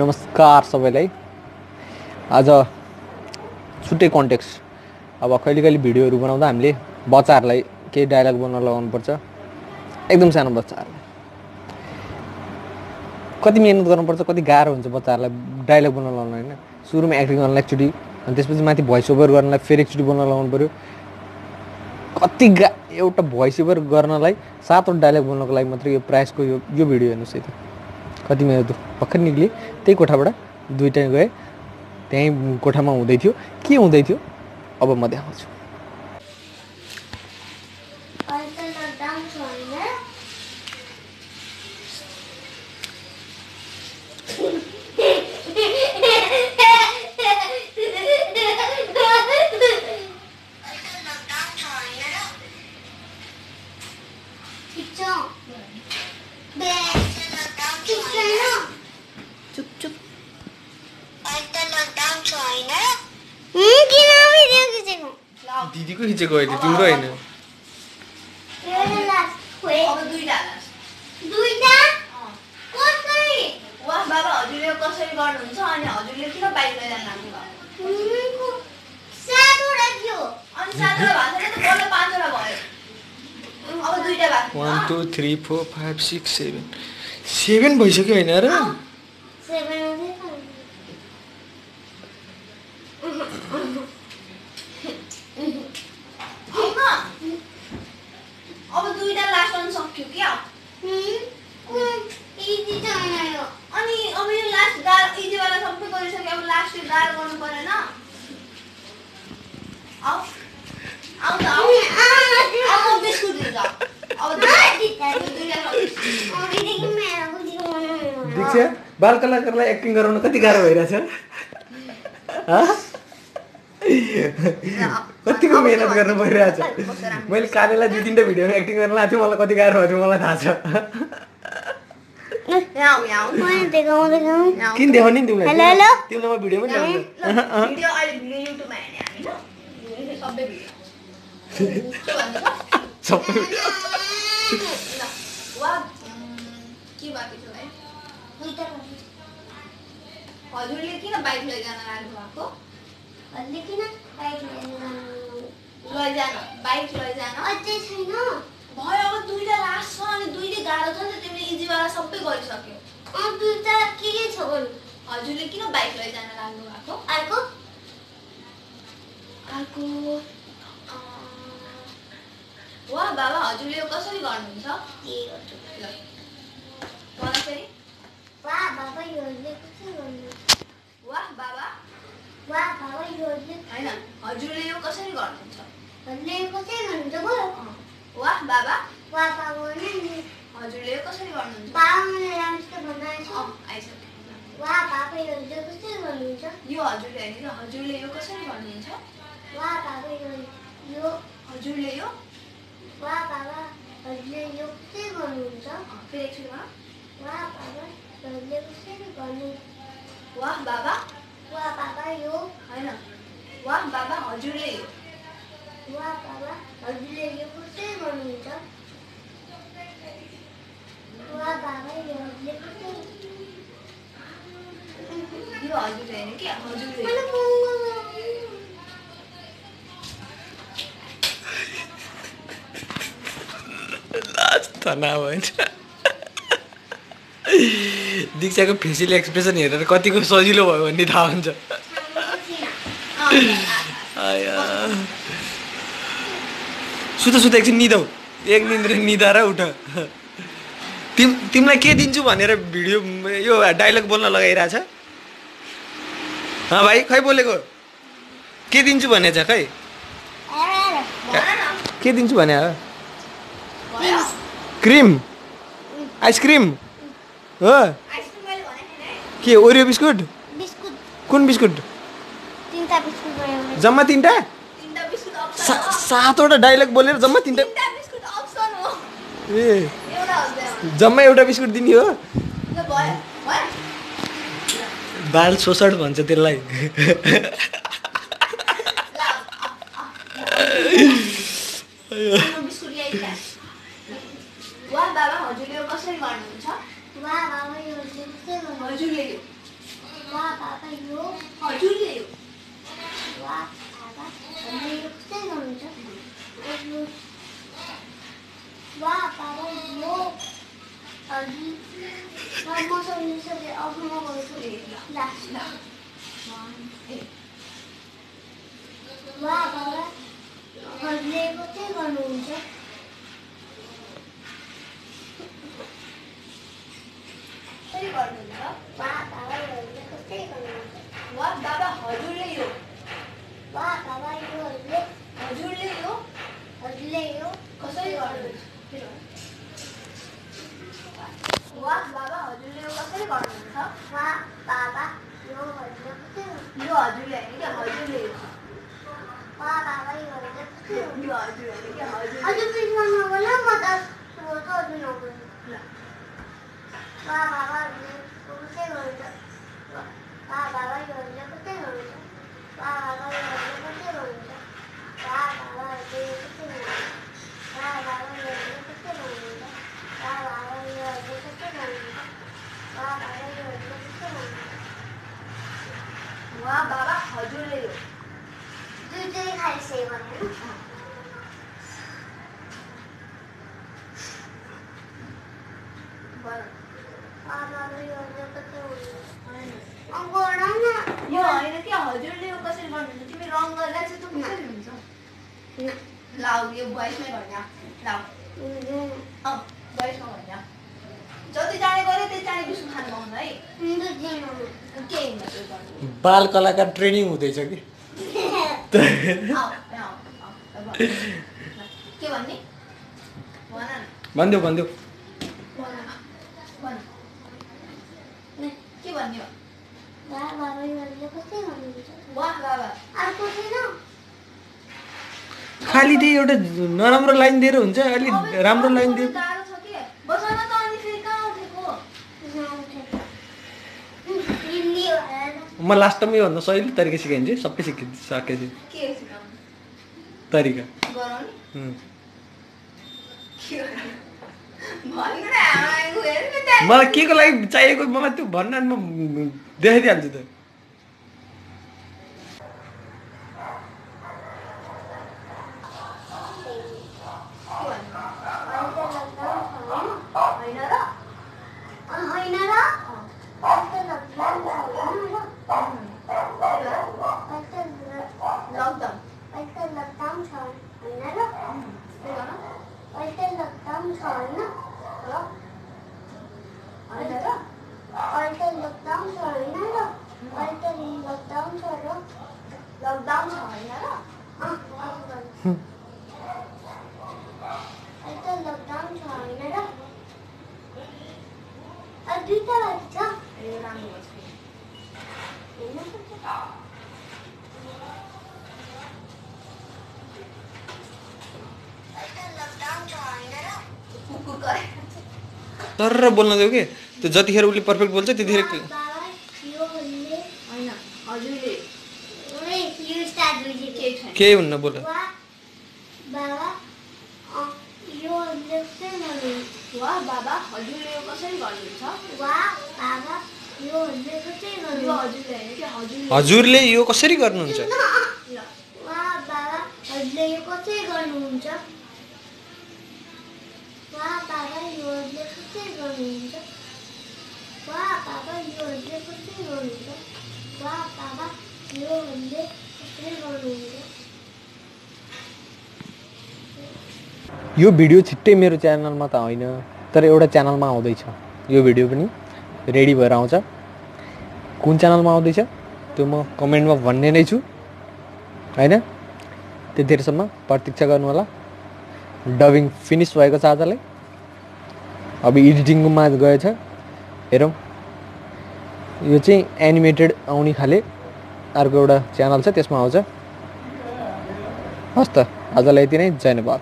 नमस्कार सबैलाई। आज छुट्टै कन्टेक्स्ट अब कहिले कहिले भिडियोहरू बनाउँदा हामीले बच्चाहरूलाई केही डायलग बनाउन लगाउनुपर्छ। एकदम सानो बच्चाहरूलाई। कति मिहिनेत गर्नुपर्छ कति गाह्रो हुन्छ बच्चाहरूलाई डायलग बनाउन लगाउनु होइन? सुरुमा एक्टिङ गर्नलाई एकचोटि अनि त्यसपछि माथि भोइस ओभर गर्नलाई फेरि एकचोटि बनाउन लगाउनु पऱ्यो कति गा एउटा भोइस ओभर गर्नलाई सातवटा डायलग बनाउनको लागि मात्रै यो प्राइसको यो यो भिडियो हेर्नुहोस् है त। कति मेरो भर्खर निक्लेँ त्यही कोठाबाट दुइटा गएँ। त्यहीँ कोठामा हुँदै थियो। के हुँदै थियो? अब म देखाउँछु अहिले त लकडाउन छ होइन ठिक छ बे ठिक छैन चुप चुप हुँ, किन भिडियो खिचेको दिदीको खिचेको होइन तिम्रो होइन। कसरी वाह बाबा हजुरले कसरी गर्नुहुन्छ अनि हजुरले किन अनि त बल्ल पाँचवटा भयो अब दुईटा बाँकी one. Two three four five six seven seven भइसक्यो होइन र सेभेन होइन। अब दुईटा लास्ट गर्न सक्यो क्या इजी छैन यो अनि अब यो लास्ट गाह्रो इजीवाला सबै गरिसक्यो अब लास्ट यो गाह्रो गर्नु परेन आऊ आऊ त आऊ अब म बिस्कुट दिन्छ अब दुईटा सक्यो। दीक्षा बाल कलाकारलाई एक्टिङ गराउन कति गाह्रो भइरहेछ हँ? कतिको मिहिनेत गर्नु परिरहेछ मैले कानेलाई दुई तिनवटा भिडियोमा एक्टिङ गर्न लाएको थिएँ मलाई कति गाह्रो भयो मलाई थाहा छ। किन देखाउने नि तिमीलाई हेलो, हेलो। तिमीलाई म भिडियो अहिले भिडियो युट्युबमा हेर्ने हामी ल सबै सबै के बाँकी छ है? हजुरले किन बाइक लैजान लाग्नु भएको? लैजान? बाइक लैजान। अझै छैन। भयो अब दुईवटा लास्ट छ अनि दुईले गाह्रो छ नि त तिमीले इजीवाला सबै गरिसक्यो। अँ, दुईटा के के छ हजुरले किन बाइक लैजान लाग्नु भएको? अर्को? अर्को वा बाबा हजुरले यो कसरी गर्नुहुन्छ ल वा बाबा कसरी बाबा वा बाबा होइन हजुरले यो कसरी गर्नुहुन्छ भन्ने कसरी गर्नुहुन्छ बोल अँ, वाह बाबा वा बाबा नि हजुरले यो कसरी गर्नुहुन्छ आइसक्यो वा बाबा कसरी यो हजुरले होइन कि हजुरले यो कसरी गर्नुहुन्छ वा बाबा यो हजुरले यो वा बाबा हजुरले यो कसरी गर्नुहुन्छ फेरि भन वा बाबा हजुरले कसरी गर्नु वाह बाबा वा बाबा यो होइन वाह बाबा हजुरले यो वा बाबा हजुरले यो कसरी गर्नुहुन्छ वा बाबा यो हजुरले कसरी यो हजुरले होइन कि हजुरले तनाव होइन दीक्षाको फेसियल एक्सप्रेसन हेरेर कतिको सजिलो भयो भन्ने थाहा हुन्छ। सुत सुत एकछिन निदाउ एक निन्द्र निदा र उठ। तिम तिमीलाई के दिन्छु भनेर भिडियो यो डाइलग बोल्न लगाइरहेछ? भाइ खै बोलेको? के दिन्छु भनेछ खै? भन न। के दिन्छु भने। क्रिम आइसक्रिम हो आइसक्रिम मैले भनेको थिएँ नि के ओरियो बिस्कुट बिस्कुट कुन बिस्कुट जम्मा तिनवटा तिनवटा बिस्कुट सा अप्सन हो सातवटा डाइलग बोलेर जम्मा तिनवटा तिनवटा बिस्कुट अप्सन हो ए जम्मा एउटा बिस्कुट दिने हो ल भयो भयो बाल शोषण भन्छ त्यसलाई va para yo aquí. चाहिँ गर्नुहुन्छ गर्नुहुन्छ वा बाबा घरले कस्तै गर्नुहुन्छ वा बाबा हजुरले यो वा हजुरले यो हजुरले यो कसरी गर्नुहुन्छ बाबा हजुरले कसरी गर्नुहुन्छ बाबा यो हजुरले हजुरले यो हजुरले कसरी गर्नुहुन्छ वा बाबा यो हजुरले कसरी गर्नुहुन्छ वा बाबा हजुरले कसरी गर्नुहुन्छ वा बाबा यो हजुरले कसरी गर्नुहुन्छ वा बाबा यो हजुरले कसरी गर्नुहुन्छ वा बाबा यो हजुरले कसरी गर्नुहुन्छ वा बाबा हजुरले यो दुईटै खालि सेही भन्नु भन वा बाबा यो हजुरले कसरी गर्नुहुन्छ होइन। अङ्क गरौँ न यो होइन कि हजुरले यो कसरी गर्नुहुन्छ तिमी रङ गरेर चाहिँ त कसरी हुन्छ लाउ यो भोइसमै भन्या लाउ हुँदैन अँ भोइसमा भन्या जति जाने गऱ्यो त्यति जाने बिस्कुट खानु पाउनु है हुँदैन के हुन्छ त्यो गर्नु बाल कलाकार ट्रेनिङ हुँदैछ कि? ल, के भन्ने भनिदेऊ भनिदेऊ के भन्ने खालि त्यही एउटा नराम्रो लाइन दिएर हुन्छ अलिक राम्रो लाइन दिए गाह्रो छ के बस न त अनि फेरि कहाँ उठेको हिन्दी भएर म लास्ट टाइम योभन्दा सजिलो तरिका सिकाइदिन्छु सबै सिकि सकेपछि तरिका। मलाई के को लागि चाहिएको मलाई त्यो भन्न म देखाइदिइहाल्छु त के भन्नु? होइन होइन र र अँ, अहिले लकडाउन छैन र अँ, त्यही अहिले भएर लकडाउन अहिले लकडाउन छ होइन र अँ, त्यही भन। अहिले लकडाउन छ होइन र होइन र अहिले लकडाउन छ होइन र अहिले लकडाउन छ र लकडाउन छ होइन र अँ, अझ भन्नु। अहिले लकडाउन छ होइन र अँ, दुईटा बाजी छ ए राम्रो भयो फेरि। होइन अहिले लकडाउन छ होइन र कुकुर कराए। तर बोल्न देऊ कि? त्यो जतिखेर उसले पर्फेक्ट बोल्छ त्यतिखेर केही हुन्न बोल। वा बाबा अँ, यो हजुरले कसरी गर्नुहुन्छ? वा बाबा हजुरले यो कसरी गर्नुहुन्छ वा बाबा यो हजुरले कसरी यो गर्नुहुन्छ हजुरले होइन कि हजुरले हजुरले यो भिडियो छिट्टै मेरो च्यानलमा त होइन तर एउटा च्यानलमा आउँदैछ। यो भिडियो पनि रेडी भएर आउँछ। कुन च्यानलमा आउँदैछ त्यो म कमेन्टमा भन्ने नै छु। होइन? त्यतिखेरसम्म प्रतीक्षा गर्नु होला डबिङ फिनिस भएको छ आजलाई अब एडिटिङमा गएछ हेरौँ यो चाहिँ एनिमेटेड आउने खाले। अर्को एउटा च्यानल छ त्यसमा आउँछ हस् त आजलाई यति नै धन्यवाद